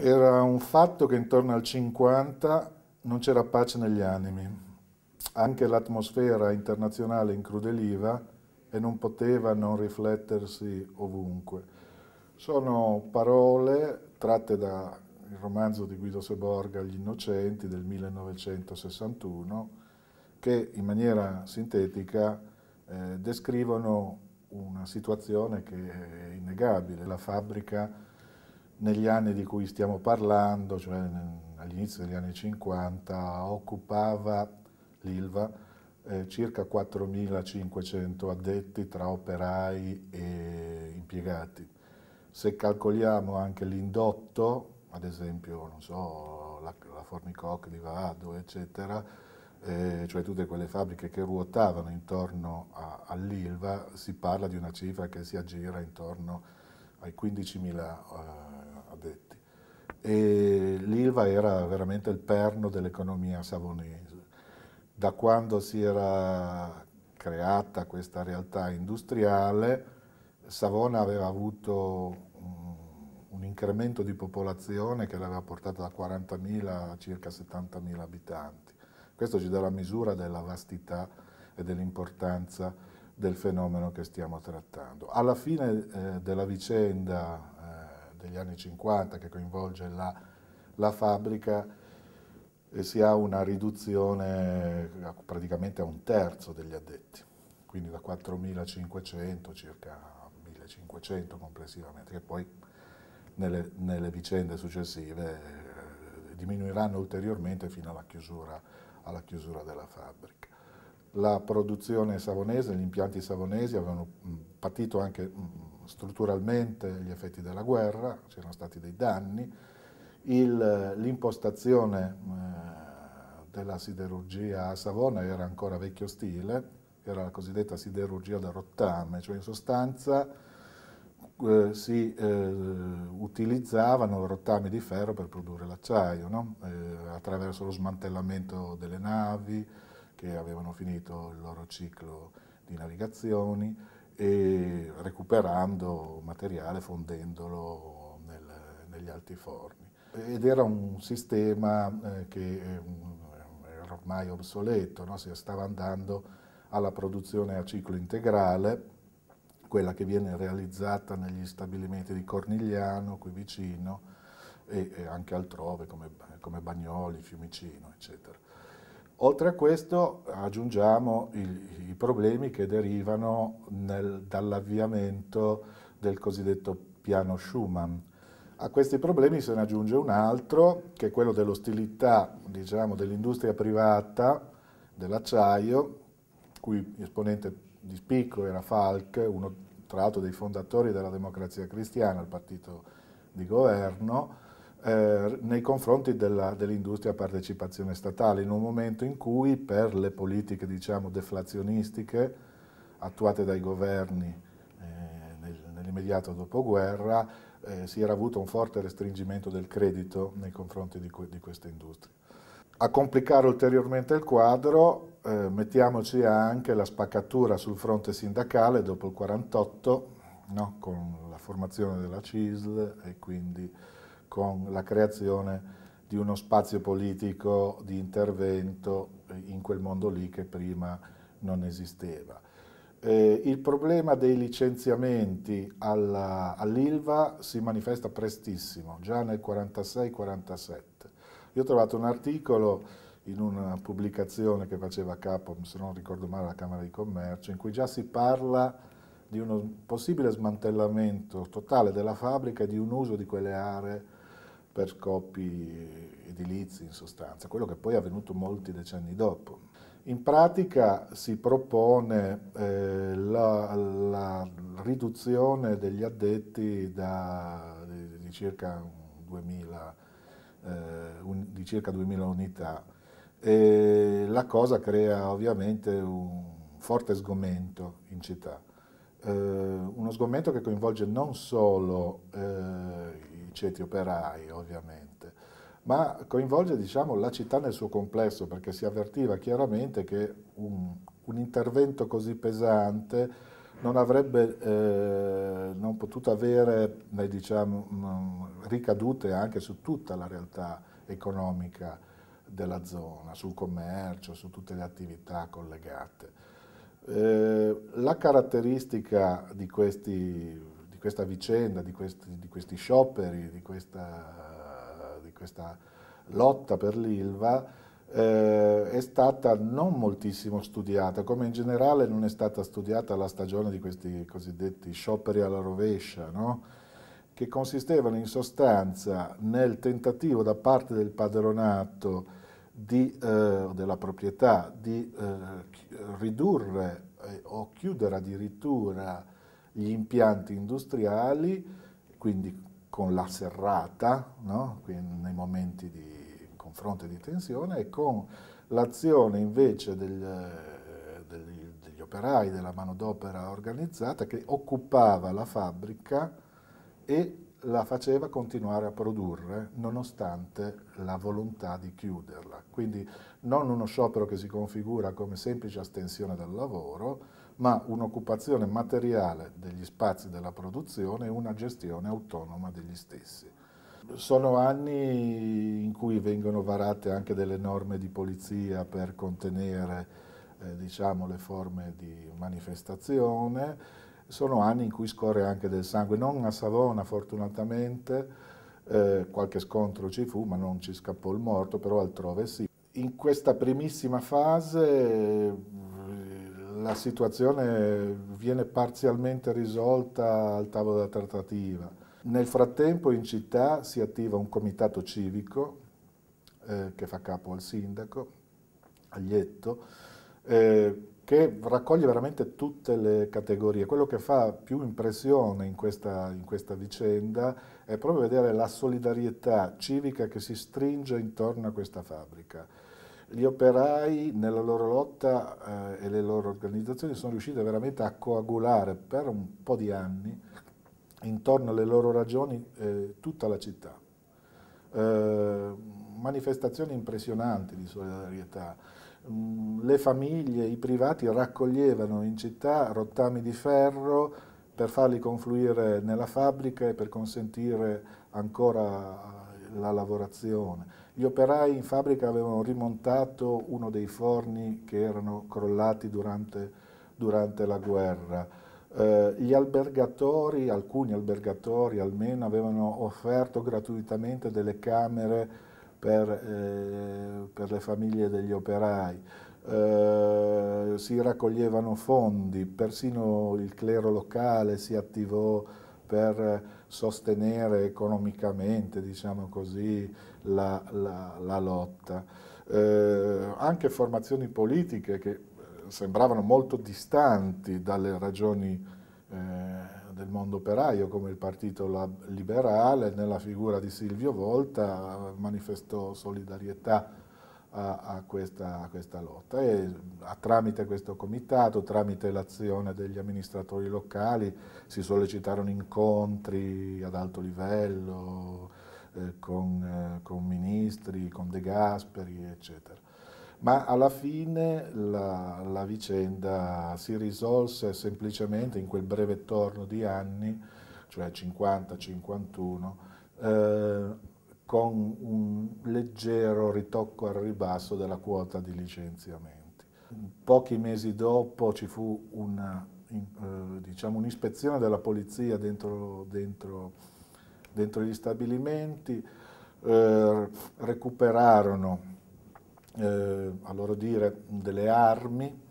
Era un fatto che intorno al 50 non c'era pace negli animi. Anche l'atmosfera internazionale incrudeliva e non poteva non riflettersi ovunque. Sono parole tratte dal romanzo di Guido Seborga, Gli Innocenti del 1961, che in maniera sintetica eh, descrivono una situazione che è innegabile. La fabbrica negli anni di cui stiamo parlando, cioè all'inizio degli anni 50, occupava l'Ilva eh, circa 4.500 addetti tra operai e impiegati. Se calcoliamo anche l'indotto, ad esempio, so, la, la Fornicoc di Vado, eccetera, eh, cioè tutte quelle fabbriche che ruotavano intorno all'Ilva, si parla di una cifra che si aggira intorno ai 15.000 eh, addetti. E l'Ilva era veramente il perno dell'economia savonese. Da quando si era creata questa realtà industriale, Savona aveva avuto un, incremento di popolazione che l'aveva portato da 40.000 a circa 70.000 abitanti. Questo ci dà la misura della vastità e dell'importanza del fenomeno che stiamo trattando. Alla fine eh, della vicenda degli anni 50 che coinvolge la, la fabbrica e si ha una riduzione praticamente a un terzo degli addetti, quindi da 4.500 circa 1.500 complessivamente, che poi nelle, nelle vicende successive eh, diminuiranno ulteriormente fino alla chiusura, alla chiusura della fabbrica. La produzione savonese, gli impianti savonesi avevano patito anche strutturalmente gli effetti della guerra, c'erano stati dei danni, l'impostazione eh, della siderurgia a Savona era ancora vecchio stile, era la cosiddetta siderurgia da rottame, cioè in sostanza eh, si eh, utilizzavano rottami di ferro per produrre l'acciaio, no? Eh, attraverso lo smantellamento delle navi che avevano finito il loro ciclo di navigazioni, e recuperando materiale, fondendolo nel, negli alti forni. Ed era un sistema eh, che era ormai obsoleto, no? si stava andando alla produzione a ciclo integrale, quella che viene realizzata negli stabilimenti di Cornigliano, qui vicino, e anche altrove come, come Bagnoli, Fiumicino, eccetera. Oltre a questo aggiungiamo i, i problemi che derivano dall'avviamento del cosiddetto piano Schumann. A questi problemi se ne aggiunge un altro, che è quello dell'ostilità diciamo, dell'industria privata dell'acciaio, cui esponente di spicco era Falk, uno tra l'altro dei fondatori della democrazia cristiana, il partito di governo, eh, nei confronti dell'industria dell partecipazione statale, in un momento in cui per le politiche diciamo, deflazionistiche attuate dai governi eh, nel, nell'immediato dopoguerra eh, si era avuto un forte restringimento del credito nei confronti di, di queste industrie. A complicare ulteriormente il quadro eh, mettiamoci anche la spaccatura sul fronte sindacale dopo il 1948 no? con la formazione della CISL e quindi con la creazione di uno spazio politico di intervento in quel mondo lì che prima non esisteva. Eh, il problema dei licenziamenti all'ILVA si manifesta prestissimo, già nel 46-47. Io ho trovato un articolo in una pubblicazione che faceva capo, se non ricordo male, alla Camera di Commercio, in cui già si parla di un possibile smantellamento totale della fabbrica e di un uso di quelle aree per scopi edilizi in sostanza, quello che poi è avvenuto molti decenni dopo. In pratica si propone eh, la, la, riduzione degli addetti da, di, di, circa 2000, eh, un, di circa 2000 unità e la cosa crea ovviamente un forte sgomento in città. Eh, uno sgomento che coinvolge non solo eh, ceti operai ovviamente, ma coinvolge diciamo, la città nel suo complesso perché si avvertiva chiaramente che un, un intervento così pesante non avrebbe eh, non potuto avere diciamo, mm, ricadute anche su tutta la realtà economica della zona, sul commercio, su tutte le attività collegate. Eh, la caratteristica di, questi, di, questa vicenda, di questi, di questi scioperi, di questa, di questa lotta per l'Ilva, eh, è stata non moltissimo studiata, come in generale non è stata studiata la stagione di questi cosiddetti scioperi alla rovescia, no? che consistevano in sostanza nel tentativo da parte del padronato di, eh, della proprietà di eh, ridurre eh, o chiudere addirittura gli impianti industriali, quindi con la serrata, no? nei momenti di confronto e di tensione e con l'azione invece degli, degli, degli operai della manodopera organizzata che occupava la fabbrica e la faceva continuare a produrre nonostante la volontà di chiuderla. Quindi non uno sciopero che si configura come semplice astensione dal lavoro, ma un'occupazione materiale degli spazi della produzione e una gestione autonoma degli stessi. Sono anni in cui vengono varate anche delle norme di polizia per contenere eh, diciamo, le forme di manifestazione, sono anni in cui scorre anche del sangue, non a Savona fortunatamente, eh, qualche scontro ci fu ma non ci scappò il morto, però altrove sì. In questa primissima fase eh, la situazione viene parzialmente risolta al tavolo della trattativa nel frattempo in città si attiva un comitato civico eh, che fa capo al sindaco, Aglietto, eh, che raccoglie veramente tutte le categorie. Quello che fa più impressione in questa, in questa vicenda è proprio vedere la solidarietà civica che si stringe intorno a questa fabbrica. Gli operai nella loro lotta eh, e le loro organizzazioni sono riuscite veramente a coagulare per un po' di anni intorno alle loro ragioni eh, tutta la città. Eh, manifestazioni impressionanti di solidarietà. Mm, le famiglie, i privati raccoglievano in città rottami di ferro per farli confluire nella fabbrica e per consentire ancora la lavorazione. Gli operai in fabbrica avevano rimontato uno dei forni che erano crollati durante, durante la guerra. Eh, gli albergatori, alcuni albergatori almeno, avevano offerto gratuitamente delle camere per, eh, per le famiglie degli operai. Eh, si raccoglievano fondi, persino il clero locale si attivò per sostenere economicamente, diciamo così, la, la, la lotta. Eh, anche formazioni politiche che sembravano molto distanti dalle ragioni eh, del mondo operaio, come il Partito Liberale, nella figura di Silvio Volta, manifestò solidarietà a, a, questa, a questa, lotta. E a, tramite questo comitato, tramite l'azione degli amministratori locali, si sollecitarono incontri ad alto livello eh, con, eh, con ministri, con De Gasperi, eccetera ma alla fine la, la, vicenda si risolse semplicemente in quel breve torno di anni, cioè 50-51, eh, con un leggero ritocco al ribasso della quota di licenziamenti. Pochi mesi dopo ci fu una, eh, diciamo, un'ispezione della polizia dentro, dentro, dentro gli stabilimenti, eh, recuperarono eh, a loro dire, delle armi,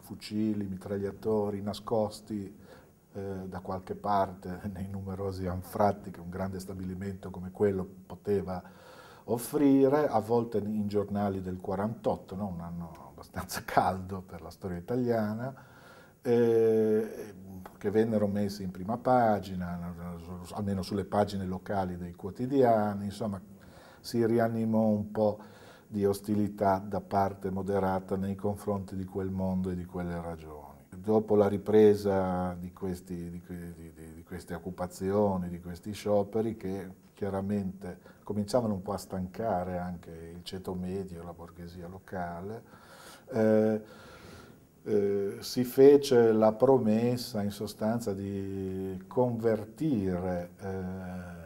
fucili, mitragliatori nascosti eh, da qualche parte nei numerosi anfratti che un grande stabilimento come quello poteva offrire, a volte in giornali del 48, no? un anno abbastanza caldo per la storia italiana, eh, che vennero messi in prima pagina, almeno sulle pagine locali dei quotidiani, insomma si rianimò un po' di ostilità da parte moderata nei confronti di quel mondo e di quelle ragioni. Dopo la ripresa di, questi, di, di, di queste occupazioni, di questi scioperi che chiaramente cominciavano un po' a stancare anche il ceto medio, la borghesia locale, eh, eh, si fece la promessa in sostanza di convertire eh,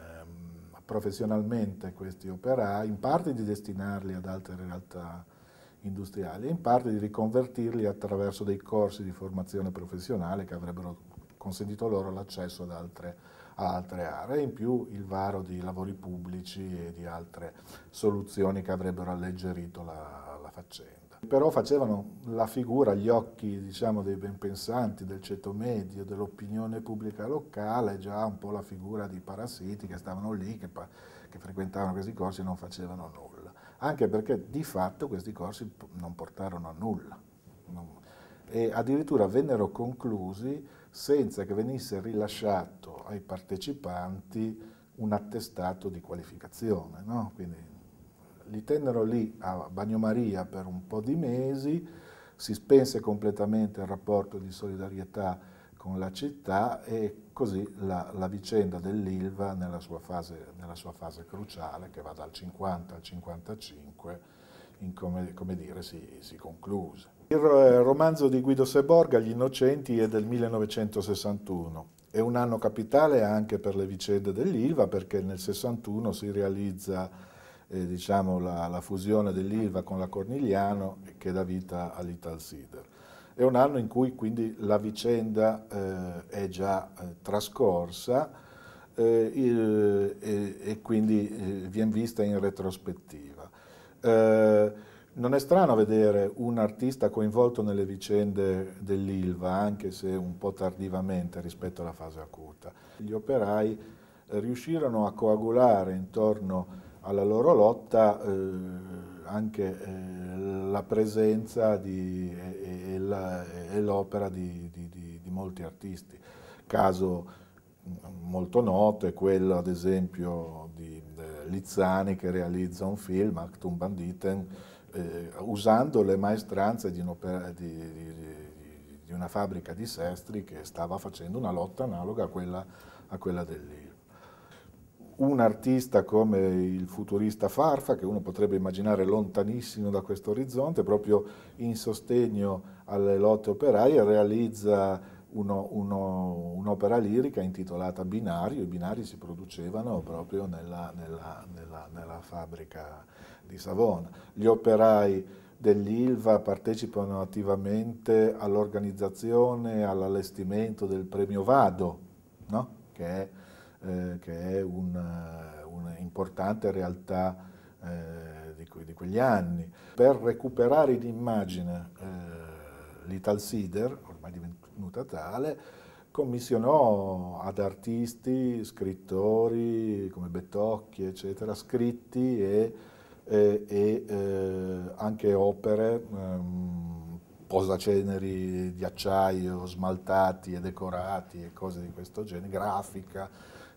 professionalmente questi operai, in parte di destinarli ad altre realtà industriali e in parte di riconvertirli attraverso dei corsi di formazione professionale che avrebbero consentito loro l'accesso ad altre, a altre aree, in più il varo di lavori pubblici e di altre soluzioni che avrebbero alleggerito la, la faccenda però facevano la figura agli occhi diciamo, dei benpensanti, del ceto medio, dell'opinione pubblica locale, già un po' la figura di parassiti che stavano lì, che, che frequentavano questi corsi e non facevano nulla. Anche perché di fatto questi corsi non portarono a nulla. E addirittura vennero conclusi senza che venisse rilasciato ai partecipanti un attestato di qualificazione. No? Quindi li tennero lì a Bagnomaria per un po' di mesi, si spense completamente il rapporto di solidarietà con la città e così la, la vicenda dell'Ilva nella, nella, sua fase cruciale, che va dal 50 al 55, come, come, dire, si, si concluse. Il romanzo di Guido Seborga, Gli Innocenti, è del 1961. È un anno capitale anche per le vicende dell'Ilva perché nel 61 si realizza eh, diciamo, la, la, fusione dell'Ilva con la Cornigliano che dà vita all'Italsider. È un anno in cui quindi la vicenda eh, è già eh, trascorsa eh, e, e, quindi eh, viene vista in retrospettiva. Eh, non è strano vedere un artista coinvolto nelle vicende dell'Ilva, anche se un po' tardivamente rispetto alla fase acuta. Gli operai riuscirono a coagulare intorno alla loro lotta eh, anche eh, la presenza di, e, e l'opera di, di, di, molti artisti. Caso mm, molto noto è quello ad esempio di Lizzani che realizza un film, Actum Banditen, eh, usando le maestranze di, di, una fabbrica di Sestri che stava facendo una lotta analoga a quella, a quella dell'Ilva un artista come il futurista Farfa, che uno potrebbe immaginare lontanissimo da questo orizzonte, proprio in sostegno alle lotte operaie, realizza un'opera lirica intitolata Binario. I binari si producevano proprio nella, nella, nella, nella fabbrica di Savona. Gli operai dell'ILVA partecipano attivamente all'organizzazione e all'allestimento del premio Vado, no? che è eh, che è un'importante realtà eh, di, di, quegli anni. Per recuperare in immagine eh, l'Italsider, ormai divenuta tale, commissionò ad artisti, scrittori come Bettocchi, eccetera, scritti e, e, e eh, anche opere, ehm, posaceneri di acciaio smaltati e decorati e cose di questo genere, grafica,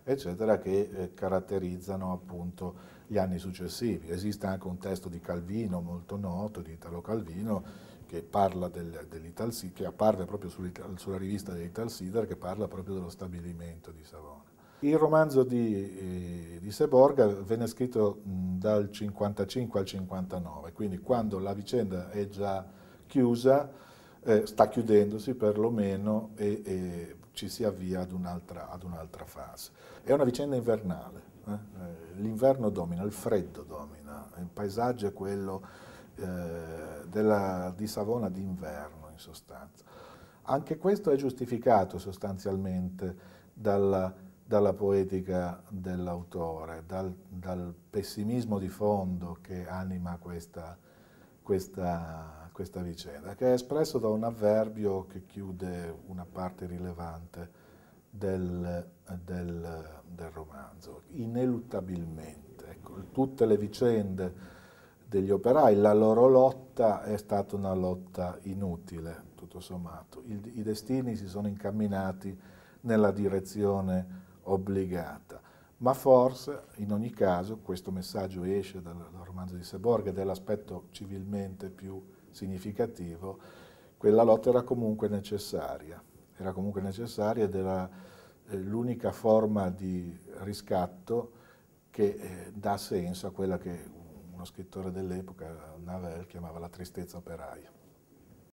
eccetera, che eh, caratterizzano appunto gli anni successivi. Esiste anche un testo di Calvino molto noto, di Italo Calvino, che parla del, dell'Ital che apparve proprio sulla rivista dell'Ital Sider, che parla proprio dello stabilimento di Savona. Il romanzo di, eh, di Seborga venne scritto mh, dal 55 al 59, quindi quando la vicenda è già chiusa, eh, sta chiudendosi perlomeno e, e ci si avvia ad un'altra, ad un'altra fase. È una vicenda invernale, eh? eh? l'inverno domina, il freddo domina, il paesaggio è quello eh, della, di Savona d'inverno in sostanza. Anche questo è giustificato sostanzialmente dalla, dalla poetica dell'autore, dal, dal, pessimismo di fondo che anima questa, questa questa vicenda, che è espresso da un avverbio che chiude una parte rilevante del, del, del romanzo, ineluttabilmente. Ecco, tutte le vicende degli operai, la loro lotta è stata una lotta inutile, tutto sommato. Il, I destini si sono incamminati nella direzione obbligata. Ma forse, in ogni caso, questo messaggio esce dal, dal romanzo di Seborg ed è l'aspetto civilmente più significativo, quella lotta era comunque necessaria, era comunque necessaria ed era eh, l'unica forma di riscatto che eh, dà senso a quella che uno scrittore dell'epoca, Navel, chiamava la tristezza operaia.